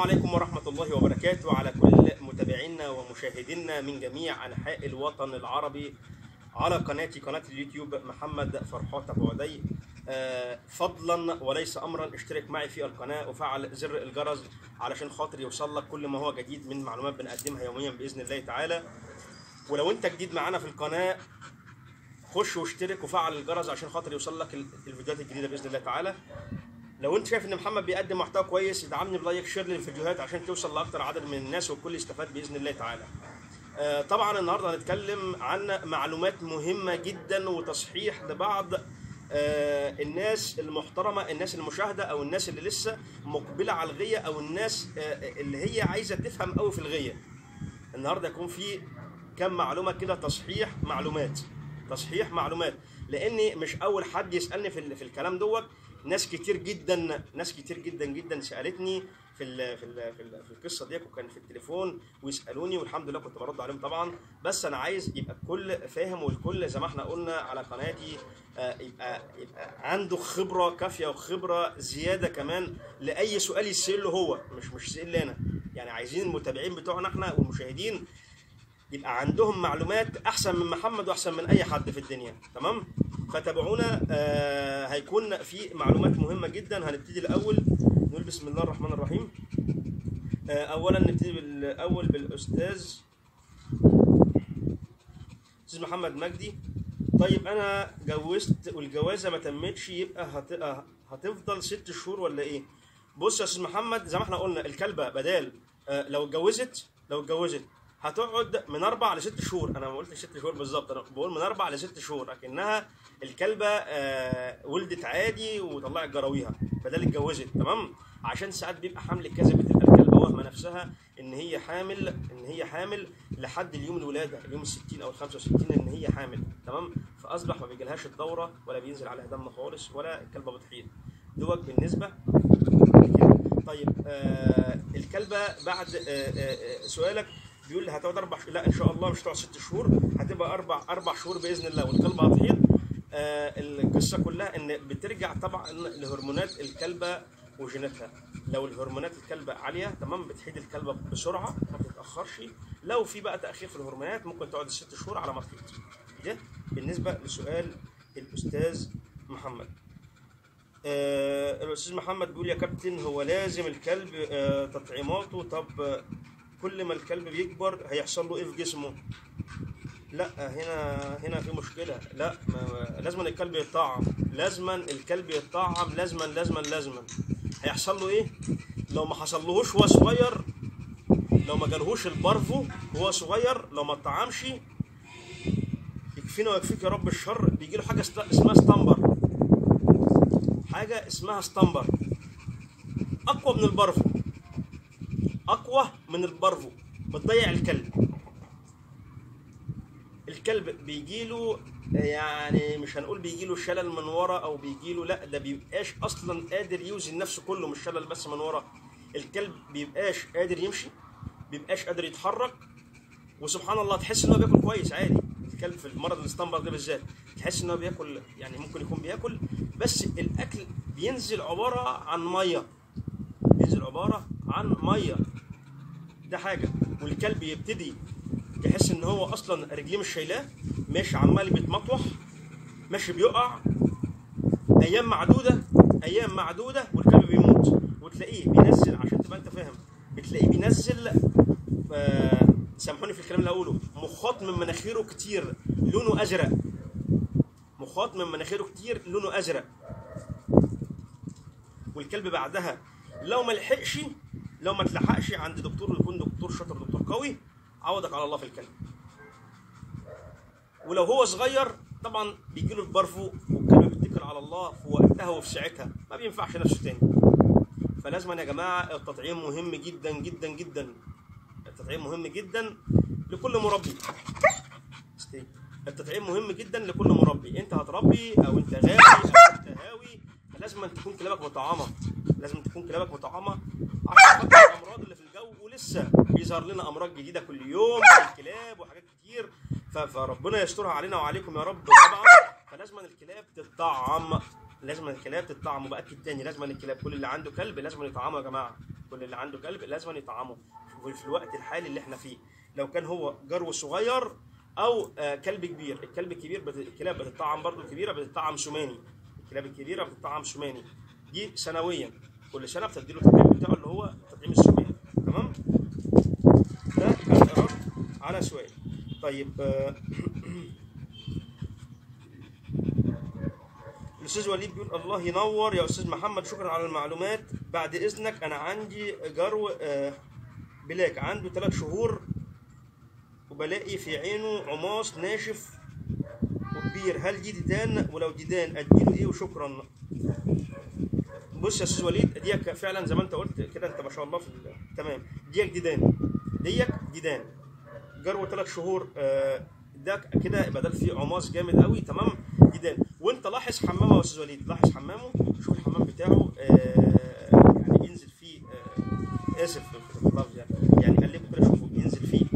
عليكم ورحمة الله وبركاته على كل متابعينا ومشاهدينا من جميع أنحاء الوطن العربي على قناتي قناة اليوتيوب محمد فرحات أبو عدي. آه، فضلا وليس أمرا اشترك معي في القناة وفعل زر الجرس علشان خاطر يوصل لك كل ما هو جديد من معلومات بنقدمها يوميا بإذن الله تعالى. ولو أنت جديد معانا في القناة خش واشترك وفعل الجرس عشان خاطر يوصل لك ال- الفيديوهات الجديدة بإذن الله تعالى. لو انت شايف ان محمد بيقدم محتوى كويس ادعمني ب like share للفيديوهات عشان توصل لاكتر عدد من الناس والكل يستفاد بإذن الله تعالى. آه، طبعا النهارده هنتكلم عن معلومات مهمة جدا وتصحيح لبعض آه، الناس المحترمة الناس المشاهدة أو الناس اللي لسه مقبلة على الغية أو الناس آه، اللي هي عايزة تفهم قوي في الغية. النهارده يكون في كم معلومة كده تصحيح معلومات تصحيح معلومات. لأني مش أول حد يسألني في ال- في الكلام دوت. ناس كتير جدا ناس كتير جدا جدا سألتني في ال في ال في, في القصة دي وكان في التليفون ويسألوني والحمد لله كنت برد عليهم طبعا. بس أنا عايز يبقى الكل فاهم والكل زي ما إحنا قلنا على قناتي آه، يبقى يبقى عنده خبرة كافية وخبرة زيادة كمان لأي سؤال يسال هو مش مش يسأل أنا. يعني عايزين المتابعين بتوعنا إحنا والمشاهدين يبقى عندهم معلومات أحسن من محمد وأحسن من أي حد في الدنيا. تمام؟ فتابعونا. آه هيكون في معلومات مهمة جدا. هنبتدي الأول. نقول بسم الله الرحمن الرحيم. آه اولا نبتدي بالأول بالأستاذ. أستاذ محمد مجدي. طيب أنا جوزت والجوازة ما تمتش يبقى. آه، هتفضل ست شهور ولا إيه؟ بص يا أستاذ محمد زي ما إحنا قلنا الكلبة بدال. لو اتجوزت لو اتجوزت هتقعد من أربع لست شهور. أنا ما قلتش ست شهور بالظبط أنا بقول من أربع لست شهور لكنها الكلبة آه، ولدت عادي وطلعت جراويها بدل اتجوزت تمام؟ عشان ساعات بيبقى حمل كذا بتبقى الكلبة واهمه نفسها إن هي حامل إن هي حامل لحد اليوم الولادة اليوم ال 60 أو ال 65 إن هي حامل تمام؟ فأصبح ما بيجيلهاش الدورة ولا بينزل عليها دم خالص ولا الكلبة بتحيض دوت بالنسبة. طيب آه الكلبة بعد آه آه آه، سؤالك بيقول لي هتقعد أربع لا إن شاء الله مش هتقعد ست شهور هتبقى أربع أربع شهور بإذن الله والكلبة هتحيض. القصة كلها إن بترجع طبعا لهرمونات الكلبة وجيناتها. لو الهرمونات الكلبة عالية تمام بتحيد الكلبة بسرعة ما بتتأخرش. لو في بقى تأخير في الهرمونات ممكن تقعد ست شهور على ما تحيض ده بالنسبة لسؤال الأستاذ محمد. آه الأستاذ محمد بيقول يا كابتن هو لازم الكلب آه تطعيماته؟ طب آه، كل ما الكلب بيكبر هيحصل له إيه في جسمه؟ لا هنا هنا في مشكلة. لا ما لازم الكلب يتطعم. لازما الكلب يتطعم. لازما لازما لازما. هيحصل له إيه؟ لو ما حصلهوش وهو صغير. لو ما جالهوش البارفو وهو صغير. لو ما اتطعمش يكفينا ويكفيك يا رب الشر. بيجي له حاجة اسمها distemper. حاجة اسمها distemper. أقوى من ال parvo أقوى من ال parvo بتضيع الكلب. الكلب بيجيله يعني مش هنقول بيجيله شلل من ورا أو بيجيله لأ ده بيبقاش أصلا قادر يوزن نفسه كله مش شلل بس من ورا. الكلب بيبقاش قادر يمشي بيبقاش قادر يتحرك وسبحان الله تحس ان هو بياكل كويس عادي. الكلب في المرض الاستنبر ده بالذات تحس ان هو بياكل يعني ممكن يكون بياكل بس الأكل بينزل عبارة عن مية. بينزل عبارة عن مية. ده حاجة. والكلب يبتدي يحس إن هو أصلا رجليه مش شايلاه ماشي عمال بيتمطوح ماشي بيقع. أيام معدودة أيام معدودة والكلب بيموت. وتلاقيه بينزل عشان تبقى أنت فاهم بتلاقيه بينزل آه سامحوني في الكلام اللي هقوله مخاط من مناخيره كتير لونه أزرق. مخاط من مناخيره كتير لونه أزرق. والكلب بعدها لو ما لحقش لو ما تلحقش عند دكتور يكون دكتور شاطر دكتور قوي عوضك على الله في الكلب. ولو هو صغير طبعا بيجي له البارفو الله في وقتها وفي ساعتها. ما بينفعش نفسه تاني. فلازم يا جماعة التطعيم مهم جدا جدا جدا. التطعيم مهم جدا لكل مربي. التطعيم مهم جدا لكل مربي. انت هتربي أو انت غاوي أو انت هاوي لازم أن تكون كلابك مطعمة. لازم تكون كلابك مطعمة. عشان خاطر الامراض اللي في ولسه بيظهر لنا أمراض جديدة كل يوم الكلاب وحاجات كتير. فربنا يسترها علينا وعليكم يا رب. طبعا فلازم الكلاب تتطعم. لازم الكلاب تتطعم. وبأكد تاني لازم الكلاب كل اللي عنده كلب لازم يطعمه يا جماعة. كل اللي عنده كلب لازم يطعمه. في الوقت الحالي اللي إحنا فيه لو كان هو جرو صغير أو آه، كلب كبير. الكلب الكبير بت... الكلاب بتطعم برضو الكبيره بتطعم سماني الكلاب الكبيرة بتطعم سماني دي سنويا. كل سنة بتديله التطعيم بتاعه اللي هو التطعيم السماني تمام ده كان رد على سؤال. طيب آه، الأستاذ وليد بيقول الله ينور. يا أستاذ محمد شكرا على المعلومات. بعد إذنك أنا عندي جرو آه، black. عنده ثلاث شهور وبلاقي في عينه عماص ناشف وكبير. هل دي ديدان؟ ولو ديدان أديله إيه وشكرا. بص يا أستاذ وليد ديك فعلا زي ما أنت قلت كده أنت ما شاء الله في تمام. ديك ديدان. ديك ديدان. جرو ثلاث شهور آه، ده كده يبقى ده فيه عماص جامد قوي. تمام؟ ديدان وانت لاحظ حمامه يا أستاذ وليد لاحظ حمامه شوف الحمام بتاعه آه، يعني بينزل فيه آه، آسف في يعني يعني قلبه كده شوفوا بينزل فيه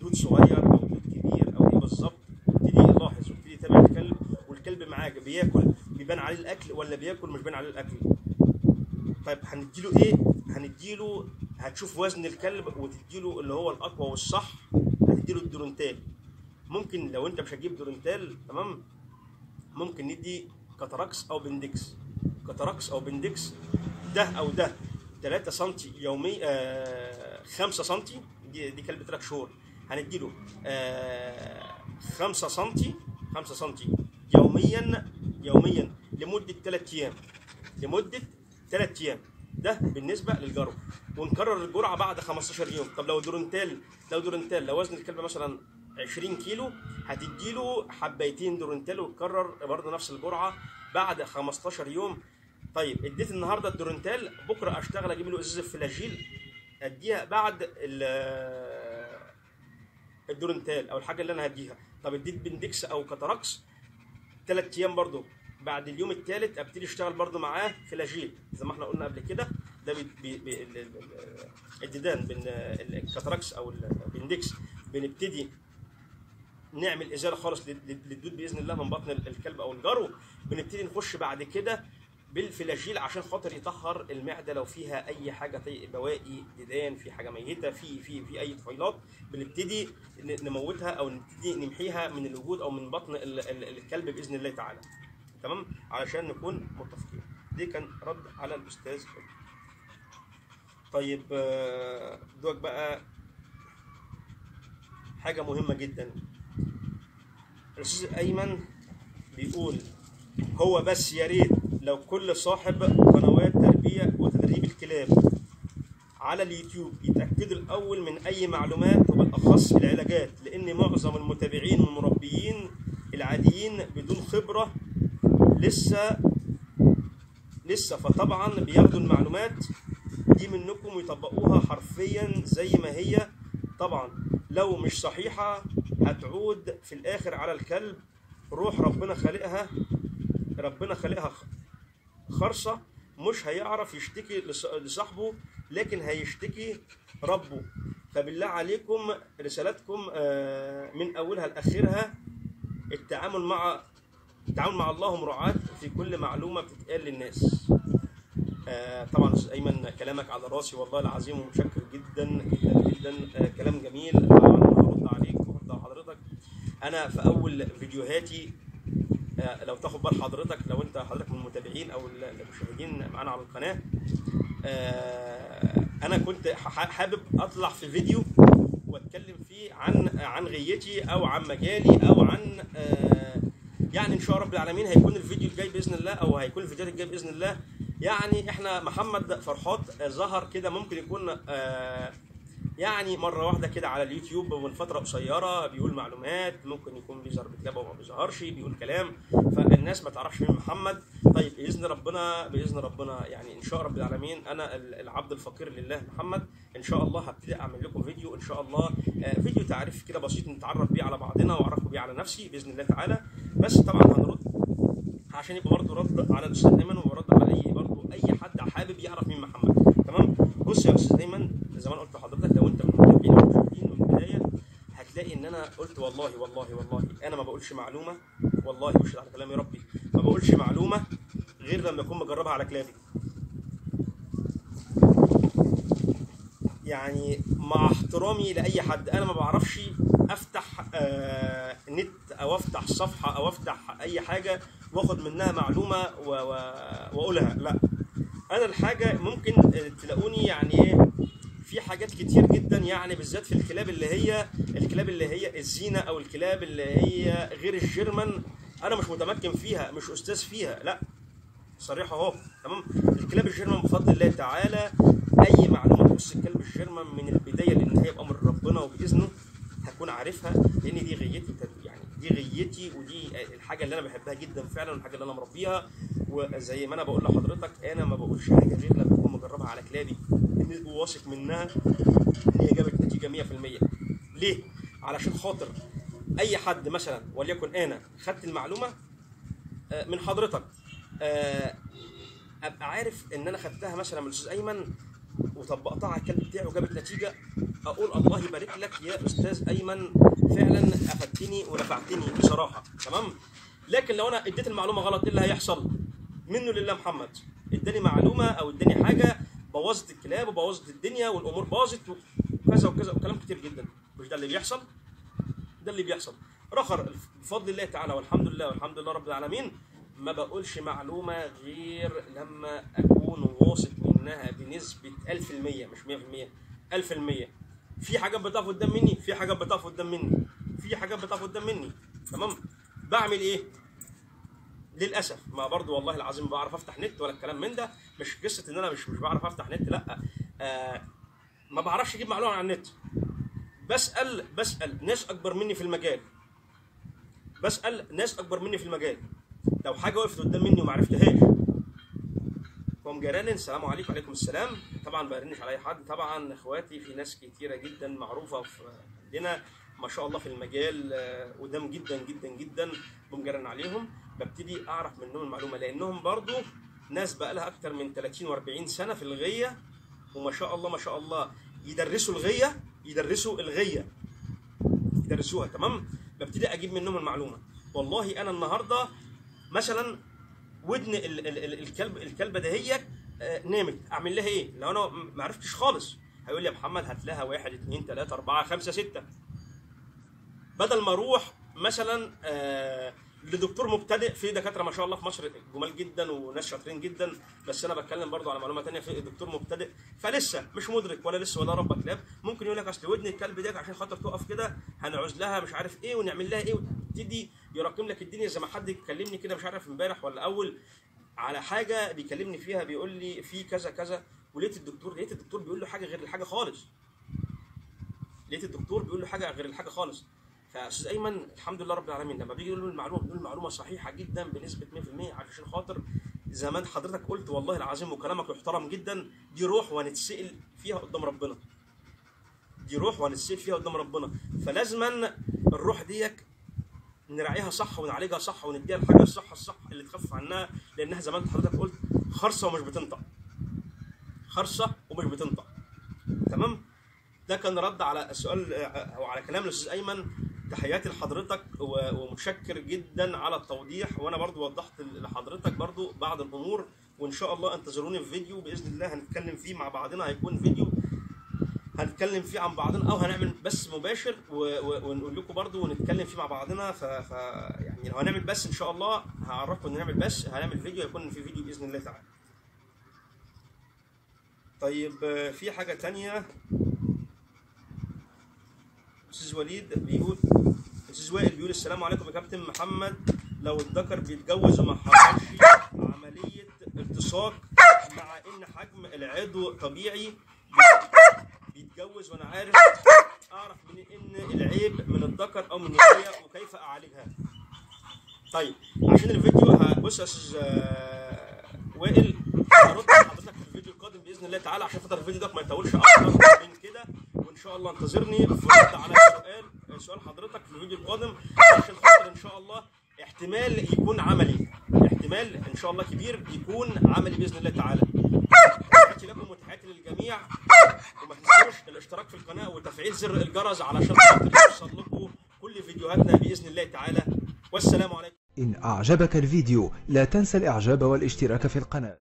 دود صغير أو دود كبير أو إيه بالظبط. ابتدي لاحظ وابتدي تابع الكلب والكلب معاك بياكل بيبان عليه الأكل ولا بياكل مش بيبان عليه الأكل؟ طيب هنديله إيه؟ هنديله هتشوف وزن الكلب وتديله اللي هو الأقوى والصح هتديله ال Drontal. ممكن لو انت مش هتجيب Drontal تمام؟ ممكن ندي كاتاراكس أو بندكس. كاتاراكس أو بندكس ده أو ده 3 سم يومي آه 5 سم دي, دي كلب 3 شهور. هنديله آه 5 سم 5 سم يوميا يوميا لمدة 3 أيام. لمدة 3 أيام. ده بالنسبة للجرو ونكرر الجرعة بعد 15 يوم. طب لو Drontal لو Drontal لو وزن الكلب مثلا 20 كيلو هتديله حبايتين Drontal وتكرر برضه نفس الجرعة بعد 15 يوم. طيب اديت النهارده ال Drontal بكرة أشتغل أجيب له إزازة Flagyl أديها بعد ال- ال Drontal أو الحاجة اللي أنا هديها. طب اديت بندكس أو كاتاراكس ثلاث أيام برضو بعد اليوم الثالث أبتدي أشتغل برضو معاه Flagyl زي ما إحنا قلنا قبل كده. ده بي بي بي ال- ال- ال- الديدان بين ال- الكاتاراكس أو البندكس بنبتدي نعمل إزالة خالص لل- لل- للدود بإذن الله من بطن ال- الكلب أو الجرو بنبتدي نخش بعد كده بالفلاجيل عشان خاطر يطهر المعدة لو فيها أي حاجة بواقي ديدان في حاجة ميتة في في في أي طفيلات. بنبتدي نموتها أو نبتدي نمحيها من الوجود أو من بطن ال- ال- الكلب بإذن الله تعالى. تمام؟ علشان نكون متفقين. دي كان رد على الأستاذ طيب آه، دوك بقى حاجة مهمة جدا. الأستاذ أيمن بيقول هو بس يا ريت لو كل صاحب قنوات تربية وتدريب الكلاب على اليوتيوب يتأكدوا الأول من أي معلومات وبالأخص العلاجات لأن معظم المتابعين والمربيين العاديين بدون خبرة لسه لسه. فطبعا بياخدوا المعلومات دي منكم ويطبقوها حرفيا زي ما هي. طبعا لو مش صحيحة هتعود في الآخر على الكلب. روح ربنا خالقها ربنا خالقها خرصة. مش هيعرف يشتكي لص- لصاحبه لكن هيشتكي ربه. فبالله عليكم رسالتكم آه، من أولها لآخرها التعامل مع التعامل مع الله مراعاة في كل معلومة بتتقال للناس. آه، طبعا أستاذ أيمن كلامك على راسي والله العظيم ومتشكر جدا جدا جدا. آه، كلام جميل. طبعا هرد عليك وهرد على حضرتك. أنا في أول فيديوهاتي آه، لو تاخد بال حضرتك لو أنت حضرتك من المتابعين أو المشاهدين معانا على القناة آه، أنا كنت حابب أطلع في فيديو وأتكلم فيه عن عن غيتي أو عن مجالي أو عن آه، يعني إن شاء رب العالمين هيكون الفيديو الجاي بإذن الله أو هيكون الفيديوهات الجاية بإذن الله. يعني إحنا محمد فرحات آه، ظهر كده ممكن يكون آه، يعني مرة واحدة كده على اليوتيوب من فترة قصيرة بيقول معلومات ممكن يكون بيظهر بكتابه وما بيظهرش بيقول كلام فالناس ما تعرفش مين محمد. طيب بإذن ربنا بإذن ربنا يعني إن شاء رب العالمين أنا ال- العبد الفقير لله محمد إن شاء الله هبتدي أعمل لكم فيديو إن شاء الله آه، فيديو تعريف كده بسيط نتعرف بيه على بعضنا واعرفكم بيه على نفسي بإذن الله تعالى. بس طبعا هنرد. عشان يبقى برضه رد على الأستاذ ايمن ورد على اي برضه أي حد حابب يعرف مين محمد. تمام؟ بص يا أستاذ ايمن زي ما أنا قلت لحضرتك لو أنت من المتابعين والمشاهدين من البدايه هتلاقي إن أنا قلت والله والله والله أنا ما بقولش معلومة والله وشهد على كلامي ربي ما بقولش معلومة غير لما أكون مجربها على كلابي يعني مع احترامي لأي حد أنا ما بعرفش أفتح آه نت أو أفتح صفحة أو أفتح أي حاجة واخد منها معلومة وأقولها لأ. أنا الحاجة ممكن آه، تلاقوني يعني إيه في حاجات كتير جدا يعني بالذات في الكلاب اللي هي الكلاب اللي هي الزينة أو الكلاب اللي هي غير الجيرمان أنا مش متمكن فيها مش أستاذ فيها لأ. صريح أهو تمام؟ الكلاب الجيرمان بفضل الله تعالى أي معلومة تخص الكلب الجيرمان من البداية للنهايه بأمر ربنا وبإذنه هكون عارفها لأن دي غيتي يعني دي غيتي ودي الحاجة اللي أنا بحبها جدا فعلا والحاجة اللي أنا مربيها. وزي ما أنا بقول لحضرتك أنا ما بقولش حاجة غير لما أكون مجربها على كلابي. واثق منها إن هي جابت نتيجة 100% ليه؟ علشان خاطر أي حد مثلا وليكن أنا خدت المعلومة آه، من حضرتك آه، أبقى عارف إن أنا خدتها مثلا من الاستاذ أيمن وطبقتها على الكلب بتاعي وجابت نتيجة. أقول الله يبارك لك يا أستاذ أيمن. فعلا افدتني ونفعتني بصراحة. تمام؟ لكن لو أنا إديت المعلومة غلط إيه اللي هيحصل؟ منه لله محمد. إداني معلومة أو إداني حاجة بوظت الكلاب وبوظت الدنيا والأمور باظت وكذا وكذا وكلام كتير جدا. مش ده اللي بيحصل؟ ده اللي بيحصل. رخر بفضل الله تعالى والحمد لله والحمد لله رب العالمين ما بقولش معلومة غير لما أكون واثق منها بنسبة 1000% مش 100% 1000% في حاجات بتقف قدام مني في حاجات بتقف قدام مني في حاجات بتقف قدام مني. تمام؟ بعمل إيه؟ للأسف ما برضو والله العظيم بعرف أفتح نت ولا الكلام من ده. مش قصة إن أنا مش مش بعرف أفتح نت لأ. آه ما بعرفش أجيب معلومة عن النت. بسأل بسأل ناس أكبر مني في المجال. بسأل ناس أكبر مني في المجال. لو حاجة وقفت قدام مني وما عرفتهاش قوم جيران السلام عليكم وعليكم السلام طبعا برنش على أي حد. طبعا إخواتي في ناس كتيرة جدا معروفة في عندنا. ما شاء الله في المجال آه، قدام جدا جدا جدا. بمجرن عليهم. ببتدي أعرف منهم المعلومة لأنهم برضو ناس بقى لها أكتر من 30 و40 سنة في الغية. وما شاء الله ما شاء الله يدرسوا الغية يدرسوا الغية. يدرسوها تمام؟ ببتدي أجيب منهم المعلومة. والله أنا النهارده مثلا ودن ال ال ال الكلب الكلبة دهيت آه، نامت. أعمل لها إيه؟ لو أنا ما عرفتش خالص. هيقول لي يا محمد هات لها واحد اثنين ثلاثة أربعة خمسة ستة. بدل ما أروح مثلا آه لدكتور مبتدئ في دكاترة ما شاء الله في مصر جمال جدا وناس شاطرين جدا بس أنا بتكلم برضو على معلومة تانية في دكتور مبتدئ فلسه مش مدرك ولا لسه ولا رب كلاب ممكن يقول لك أصل ودن الكلب ديت عشان خاطر تقف كده هنعوز لها مش عارف إيه ونعمل لها إيه وتبتدي يراكم لك الدنيا زي ما حد يكلمني كده مش عارف امبارح ولا أول على حاجة بيكلمني فيها بيقول لي في كذا كذا ولقيت الدكتور لقيت الدكتور بيقول له حاجة غير الحاجة خالص. لقيت الدكتور بيقول له حاجة غير الحاجة خالص. فأستاذ أيمن الحمد لله رب العالمين. لما بيجي يقول المعلومة بيقول المعلومة صحيحة جدا بنسبة 100% عشان خاطر زي ما أنت حضرتك قلت والله العظيم وكلامك يحترم جدا. دي روح وهنتسال فيها قدام ربنا. دي روح وهنتسال فيها قدام ربنا. فلازما الروح ديك نراعيها صح ونعالجها صح ونديها الحاجة الصح الصح اللي تخفف عنها لأنها زي ما أنت حضرتك قلت خرصة ومش بتنطق. خرصة ومش بتنطق. تمام؟ ده كان رد على السؤال أو على كلام الأستاذ أيمن. تحياتي لحضرتك ومتشكر جدا على التوضيح. وأنا برضو وضحت لحضرتك برضو بعض الأمور وإن شاء الله انتظروني في فيديو. بإذن الله هنتكلم فيه مع بعضنا هيكون فيديو هنتكلم فيه عن بعضنا أو هنعمل بث مباشر. ونقول لكم برضو ونتكلم فيه مع بعضنا. ف... ف يعني لو هنعمل بث إن شاء الله هعرفكم إن نعمل بث هنعمل فيديو هيكون في فيديو بإذن الله تعالى. طيب آه، في حاجة تانية؟ وليد بيقول أستاذ وائل بيقول السلام عليكم يا كابتن محمد. لو الذكر بيتجوز وما حصلش عملية التصاق مع إن حجم العضو طبيعي. بيت- بيتجوز وأنا عارف أعرف من إن العيب من الذكر أو من النساء وكيف أعالجها. طيب عشان الفيديو بص يا أستاذ آه، وائل هرد حضرتك في الفيديو القادم بإذن الله. تعالى عشان خاطر الفيديو ده ما يطولش أكتر من كده. وان شاء الله انتظرني رد على السؤال سؤال حضرتك في الفيديو القادم عشان خاطر إن شاء الله احتمال يكون عملي احتمال إن شاء الله كبير يكون عملي بإذن الله تعالى. تحياتي لكم وتحياتي للجميع وما تنسوش الاشتراك في القناة وتفعيل زر الجرس علشان يوصل لكم كل فيديوهاتنا بإذن الله تعالى. والسلام عليكم. إن أعجبك الفيديو لا تنسى الإعجاب والاشتراك في القناة.